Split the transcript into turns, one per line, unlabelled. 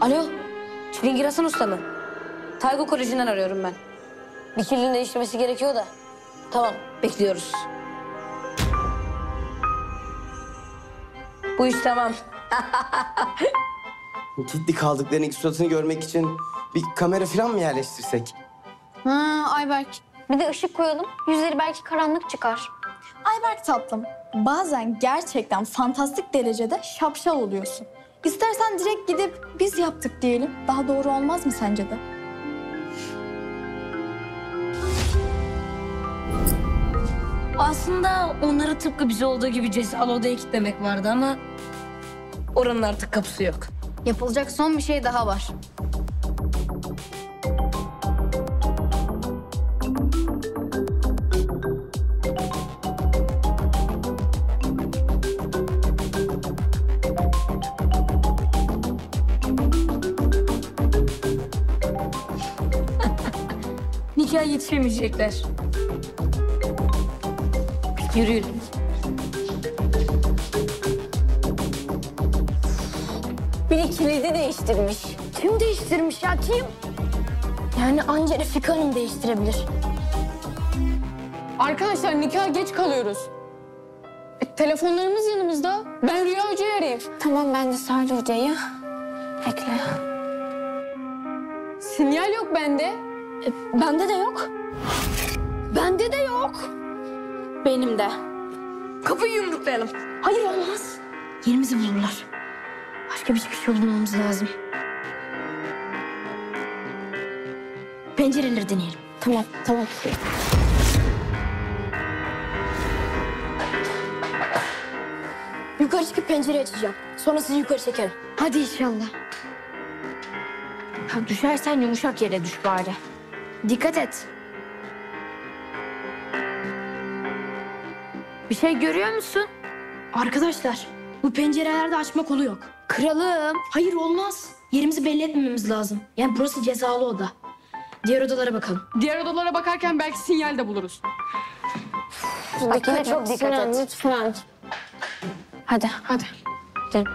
Alo, Çilingir Hasan Usta mı? Taygo Koleji'nden arıyorum ben. Bir kilidin değiştirmesi gerekiyor da. Tamam, bekliyoruz. Bu iş tamam.
Kilitli kaldıklarının iki suratını görmek için bir kamera falan mı yerleştirsek?
Ha Ayberk.
Bir de ışık koyalım. Yüzleri belki karanlık çıkar.
Ayberk tatlım. Bazen gerçekten fantastik derecede şapşal oluyorsun. İstersen direkt gidip biz yaptık diyelim. Daha doğru olmaz mı sence de?
Aslında onları tıpkı bize olduğu gibi cezalı odaya kilitlemek vardı ama... ...oranın artık kapısı yok.
Yapılacak son bir şey daha var.
Nikah yetişemeyecekler. Yürüyün.
Biri kilidi değiştirmiş. Kim değiştirmiş ya kim? Yani anca Refika Hanım değiştirebilir.
Arkadaşlar nikaha geç kalıyoruz. E, telefonlarımız yanımızda. Ben Rüya Hoca'yı arayayım.
Tamam ben de Sarı Hoca'yı. Bekle.
Sinyal yok bende.
Bende de yok. Bende de yok. Benim de.
Kapıyı yumruklayalım.
Hayır olmaz. Yerimizi bulurlar. Başka bir yolu bulmamız lazım. Pencereleri deneyelim. Tamam, tamam. Yukarı çıkıp pencere açacağım. Sonra sizi yukarı çekerim. Hadi inşallah. Ha, düşersen yumuşak yere düş bari. Dikkat et. Bir şey görüyor musun?
Arkadaşlar bu pencerelerde açma kolu yok.
Kralım.
Hayır olmaz. Yerimizi belli etmememiz lazım. Yani burası cezalı oda. Diğer odalara bakalım.
Diğer odalara bakarken belki sinyal de buluruz.
Dikkat çok dikkat et. Lütfen. Hadi.
Hadi.
Gidelim.